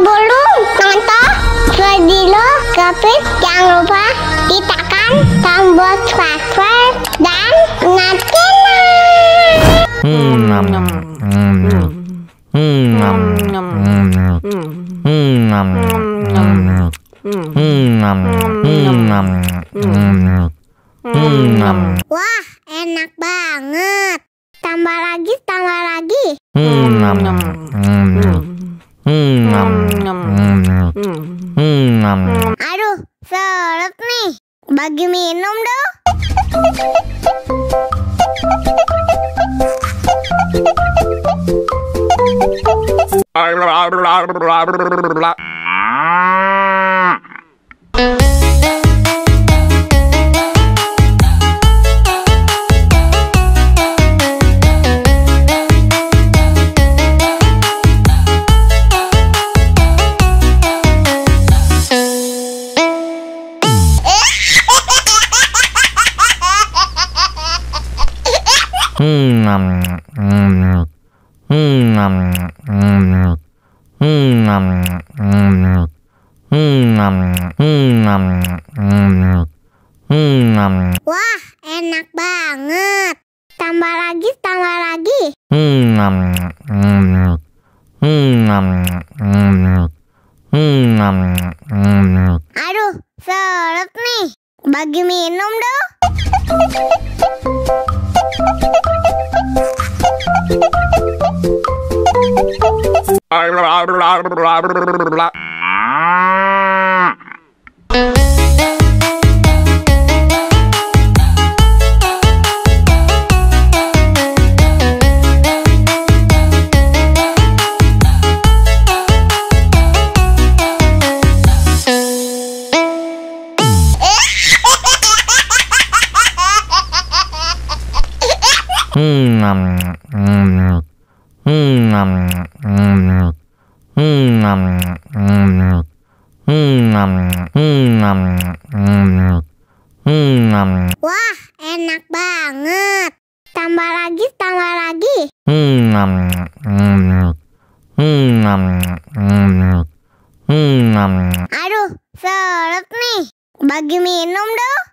Sebelum nonton video Kepit jangan lupa tekan tombol subscribe dan nyalakan Hmm, hmm. Hmm, hmm. Wah, enak banget. Tambah lagi, tambah lagi. Hmm, hmm. Hmm, hmm. Hmm. Aduh, seret nih. Bagi minum dong. Hmm, hmm. Hmm, hmm, Wah, enak banget. Tambah lagi, tambah lagi. Aduh, seret nih. Bagi minum dong. Hmm, hmm. Hmm, hmm, nam. Hmm, nam, hmm, nam. Hmm, nam, hmm, nam, hmm, nam. Hmm, nam. Wah, enak banget. Tambah lagi, tambah lagi. Hmm, hmm. Hmm, hmm. Hmm. Aduh, seret nih. Bagi minum dong.